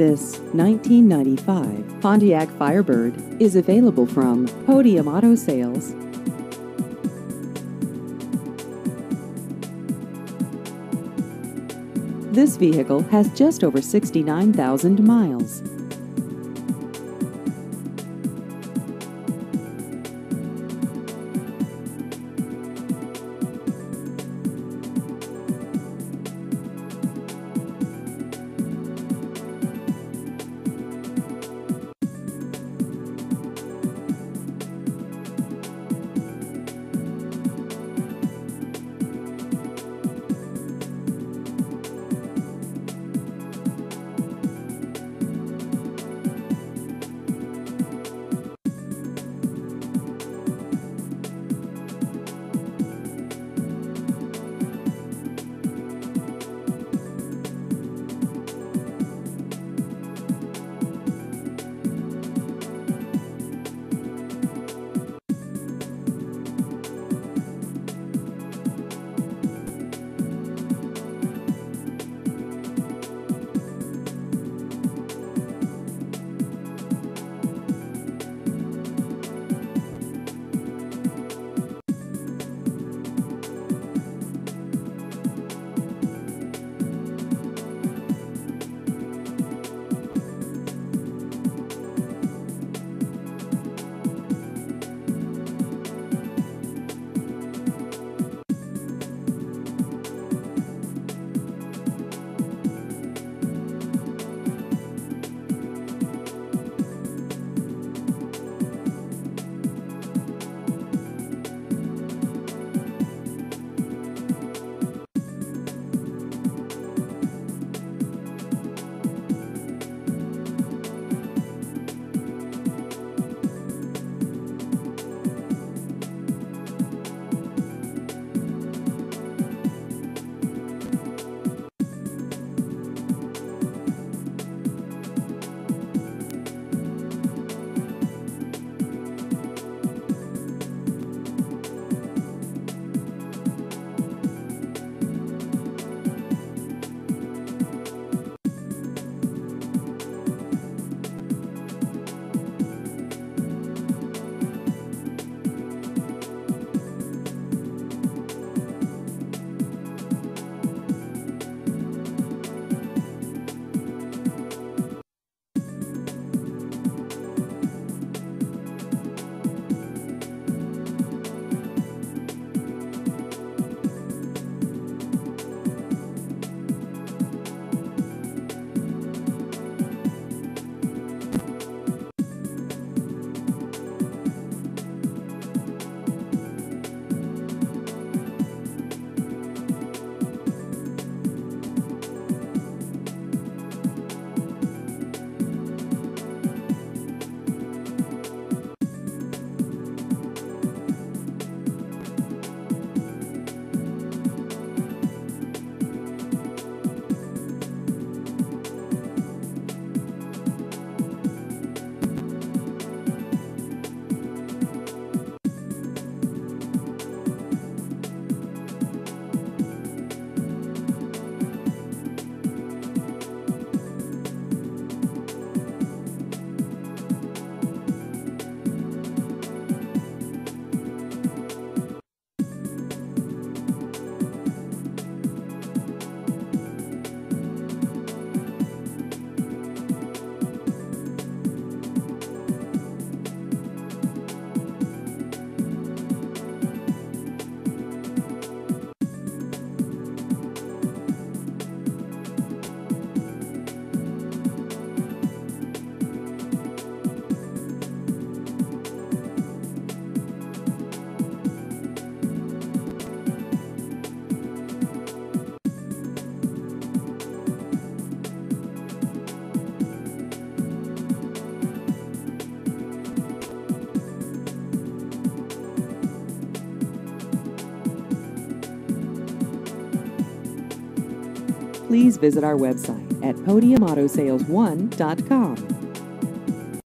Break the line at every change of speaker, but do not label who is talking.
This 1995 Pontiac Firebird is available from Podium Auto Sales. This vehicle has just over 69,000 miles. Please visit our website at podiumautosales1.com.